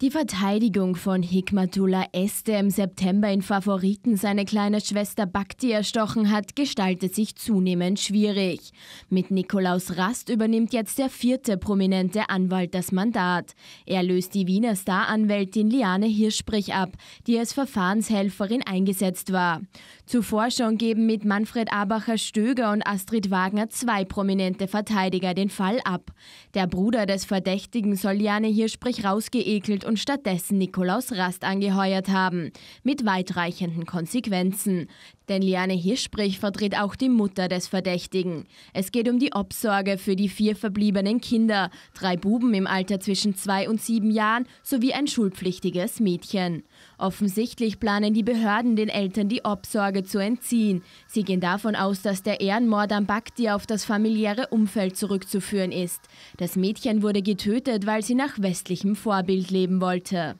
Die Verteidigung von Hikmatullah S., der im September in Favoriten seine kleine Schwester Bhakti erstochen hat, gestaltet sich zunehmend schwierig. Mit Nikolaus Rast übernimmt jetzt der vierte prominente Anwalt das Mandat. Er löst die Wiener Staranwältin Liane Hirschsprich ab, die als Verfahrenshelferin eingesetzt war. Zuvor schon geben mit Manfred Abacher-Stöger und Astrid Wagner zwei prominente Verteidiger den Fall ab. Der Bruder des Verdächtigen soll Liane Hirschsprich rausgeekelt und stattdessen Nikolaus Rast angeheuert haben, mit weitreichenden Konsequenzen. Denn Liane Hirschsprich vertritt auch die Mutter des Verdächtigen. Es geht um die Obsorge für die vier verbliebenen Kinder, drei Buben im Alter zwischen zwei und sieben Jahren sowie ein schulpflichtiges Mädchen. Offensichtlich planen die Behörden den Eltern die Obsorge zu entziehen. Sie gehen davon aus, dass der Ehrenmord am Bakti auf das familiäre Umfeld zurückzuführen ist. Das Mädchen wurde getötet, weil sie nach westlichem Vorbild leben wollte.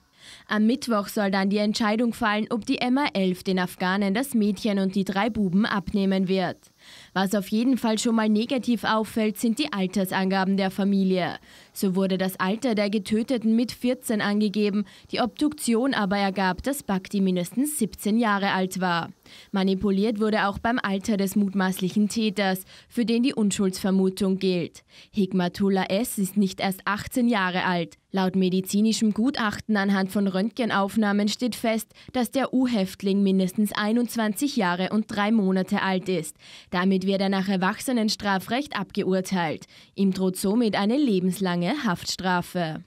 Am Mittwoch soll dann die Entscheidung fallen, ob die MA11 den Afghanen das Mädchen und die drei Buben abnehmen wird. Was auf jeden Fall schon mal negativ auffällt, sind die Altersangaben der Familie. So wurde das Alter der Getöteten mit 14 angegeben, die Obduktion aber ergab, dass Bhakti mindestens 17 Jahre alt war. Manipuliert wurde auch beim Alter des mutmaßlichen Täters, für den die Unschuldsvermutung gilt. Hikmatullah S. ist nicht erst 18 Jahre alt. Laut medizinischem Gutachten anhand von Röntgenaufnahmen steht fest, dass der U-Häftling mindestens 21 Jahre und drei Monate alt ist. Damit wird er nach Erwachsenenstrafrecht abgeurteilt. Ihm droht somit eine lebenslange Haftstrafe.